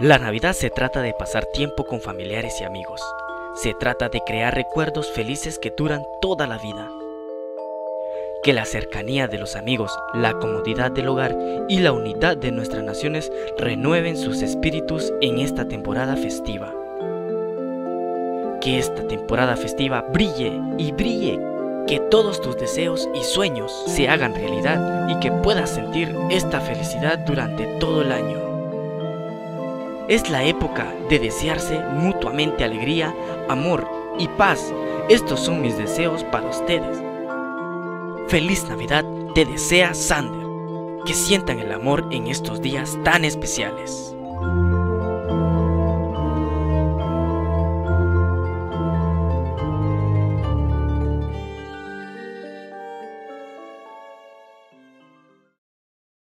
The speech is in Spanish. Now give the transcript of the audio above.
La Navidad se trata de pasar tiempo con familiares y amigos. Se trata de crear recuerdos felices que duran toda la vida. Que la cercanía de los amigos, la comodidad del hogar y la unidad de nuestras naciones renueven sus espíritus en esta temporada festiva. Que esta temporada festiva brille y brille. Que todos tus deseos y sueños se hagan realidad y que puedas sentir esta felicidad durante todo el año. Es la época de desearse mutuamente alegría, amor y paz. Estos son mis deseos para ustedes. Feliz Navidad te desea Sander. Que sientan el amor en estos días tan especiales.